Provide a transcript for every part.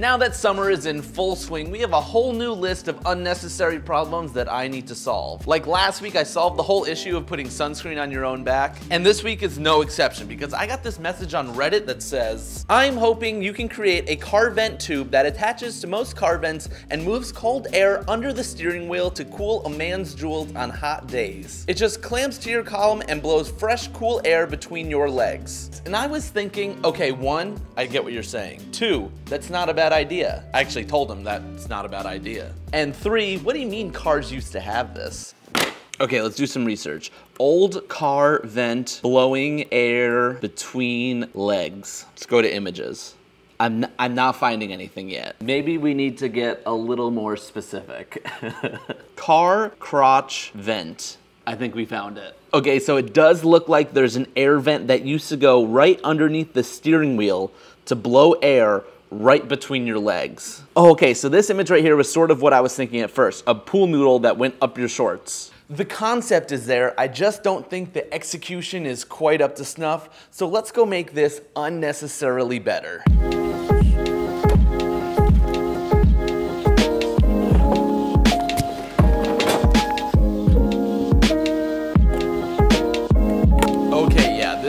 Now that summer is in full swing, we have a whole new list of unnecessary problems that I need to solve. Like last week, I solved the whole issue of putting sunscreen on your own back, and this week is no exception because I got this message on Reddit that says, I'm hoping you can create a car vent tube that attaches to most car vents and moves cold air under the steering wheel to cool a man's jewels on hot days. It just clamps to your column and blows fresh, cool air between your legs. And I was thinking, okay, one, I get what you're saying. Two, that's not a bad idea. I actually told him that's not a bad idea. And three, what do you mean cars used to have this? Okay, let's do some research. Old car vent blowing air between legs. Let's go to images. I'm, n- I'm not finding anything yet. Maybe we need to get a little more specific. car crotch vent. I think we found it. Okay, so it does look like there's an air vent that used to go right underneath the steering wheel to blow air right between your legs. Oh, okay, so this image right here was sort of what I was thinking at first, a pool noodle that went up your shorts. The concept is there, I just don't think the execution is quite up to snuff, so let's go make this unnecessarily better.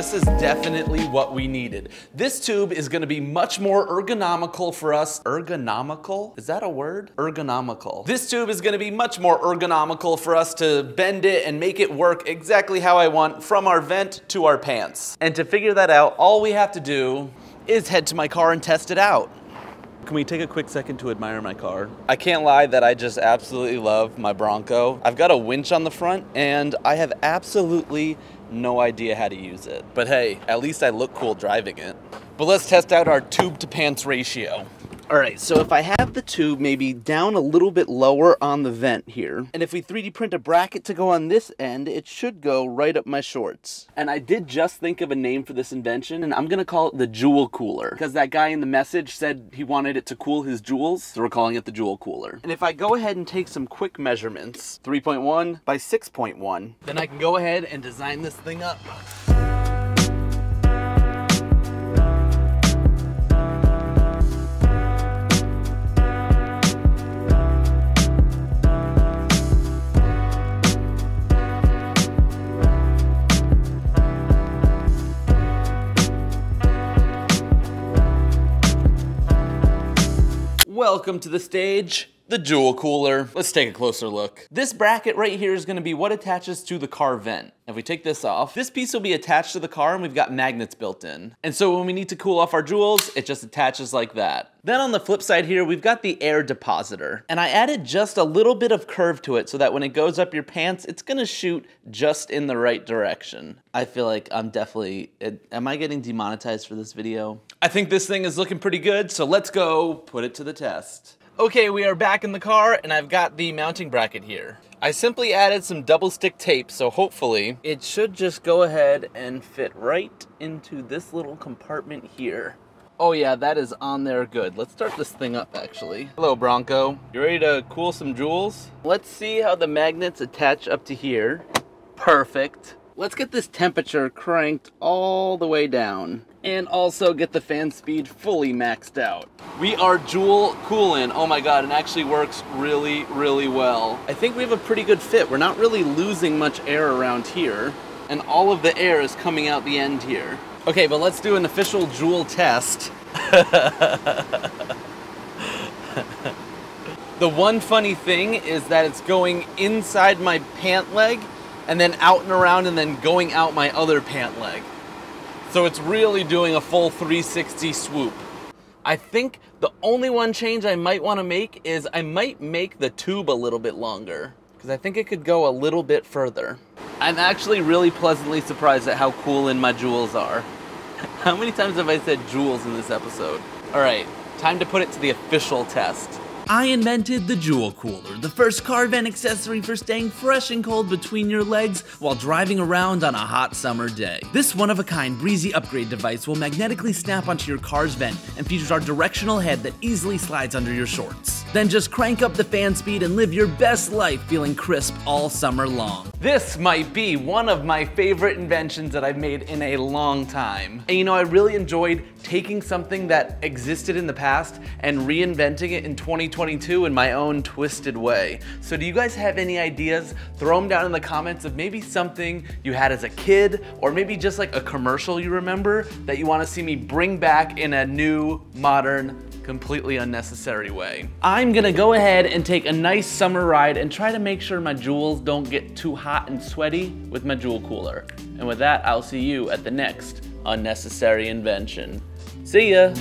This is definitely what we needed. This tube is gonna be much more ergonomical for us. Ergonomical? Is that a word? Ergonomical. This tube is gonna be much more ergonomical for us to bend it and make it work exactly how I want from our vent to our pants. And to figure that out, all we have to do is head to my car and test it out. Can we take a quick second to admire my car? I can't lie that I just absolutely love my Bronco. I've got a winch on the front and I have absolutely no idea how to use it. But hey, at least I look cool driving it. But let's test out our tube to pants ratio. All right, so if I have the tube maybe down a little bit lower on the vent here, and if we 3D print a bracket to go on this end, it should go right up my shorts. And I did just think of a name for this invention, and I'm gonna call it the Jewel Cooler, because that guy in the message said he wanted it to cool his jewels, so we're calling it the Jewel Cooler. And if I go ahead and take some quick measurements, 3.1 by 6.1, then I can go ahead and design this thing up. Welcome to the stage, the Jewel Cooler. Let's take a closer look. This bracket right here is gonna be what attaches to the car vent. If we take this off, this piece will be attached to the car and we've got magnets built in. And so when we need to cool off our jewels, it just attaches like that. Then on the flip side here, we've got the air depositor. And I added just a little bit of curve to it so that when it goes up your pants, it's gonna shoot just in the right direction. I feel like I'm definitely, am I getting demonetized for this video? I think this thing is looking pretty good, so let's go put it to the test. Okay, we are back in the car and I've got the mounting bracket here. I simply added some double stick tape, so hopefully it should just go ahead and fit right into this little compartment here. Oh yeah, that is on there good. Let's start this thing up actually. Hello Bronco, you ready to cool some jewels? Let's see how the magnets attach up to here. Perfect. Let's get this temperature cranked all the way down and also get the fan speed fully maxed out. We are Jewel cooling. Oh my god, it actually works really, really well. I think we have a pretty good fit. We're not really losing much air around here, and all of the air is coming out the end here. Okay, but let's do an official Jewel test. the one funny thing is that it's going inside my pant leg and then out and around and then going out my other pant leg. So it's really doing a full 360 swoop. I think the only one change I might want to make is I might make the tube a little bit longer because I think it could go a little bit further. I'm actually really pleasantly surprised at how cool in my jewels are. How many times have I said jewels in this episode? All right, time to put it to the official test. I invented the Jewel Cooler, the first car vent accessory for staying fresh and cold between your legs while driving around on a hot summer day. This one-of-a-kind breezy upgrade device will magnetically snap onto your car's vent and features our directional head that easily slides under your shorts. Then just crank up the fan speed and live your best life feeling crisp all summer long. This might be one of my favorite inventions that I've made in a long time. And you know, I really enjoyed taking something that existed in the past and reinventing it in 2022 in my own twisted way. So do you guys have any ideas? Throw them down in the comments of maybe something you had as a kid or maybe just like a commercial you remember that you wanna see me bring back in a new, modern, completely unnecessary way. I'm gonna go ahead and take a nice summer ride and try to make sure my jewels don't get too hot and sweaty with my jewel cooler. And with that, I'll see you at the next unnecessary invention. See ya!